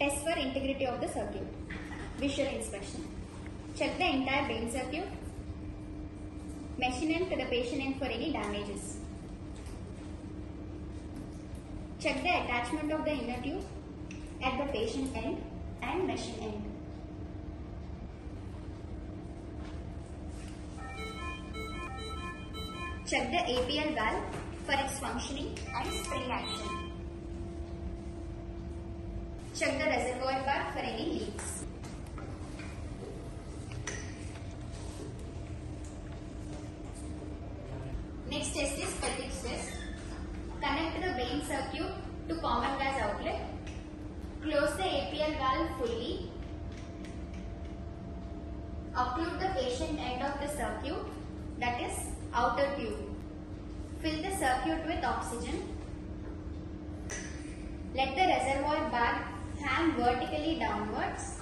Test for integrity of the circuit. Visual inspection. Check the entire Bain circuit. Machine end to the patient end for any damages. Check the attachment of the inner tube at the patient end and machine end. Check the APL valve for its functioning and spring action. Check the for any leaks. Next test is Pethick test. Connect the Bain circuit to common gas outlet. Close the APL valve fully. Occlude the patient end of the circuit that is outer tube. Fill the circuit with oxygen. Let the reservoir bag hang vertically downwards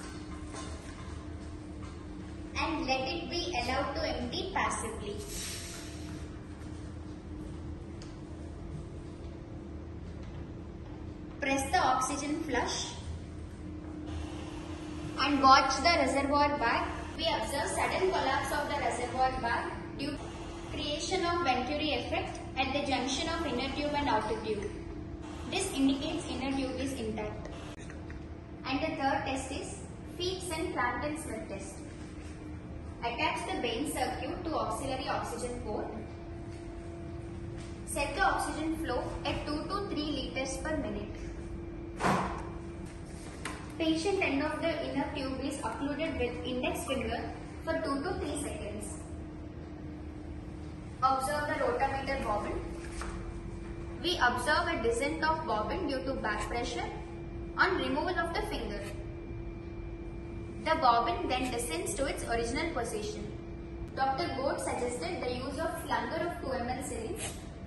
and let it be allowed to empty passively. Press the oxygen flush and watch the reservoir bag. We observe sudden collapse of the reservoir bag due to creation of Venturi effect at the junction of inner tube and outer tube. This indicates inner tube is intact. Third test is Foex and Crompton Smith test. Attach the Bain circuit to auxiliary oxygen port. Set the oxygen flow at 2 to 3 liters per minute. Patient end of the inner tube is occluded with index finger for 2 to 3 seconds. Observe the rotameter bobbin. We observe a descent of bobbin due to back pressure on removal of the finger. The bobbin then descends to its original position. Dr. Gold suggested the use of flunger of 2 ml syringe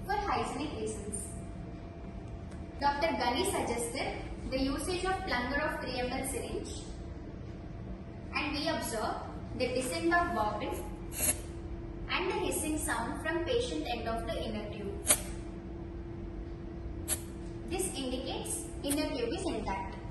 for hygienic reasons. Dr. Gunny suggested the usage of plunger of 3 ml syringe and we observe the descent of bobbin and the hissing sound from patient end of the inner tube. This indicates inner tube is intact.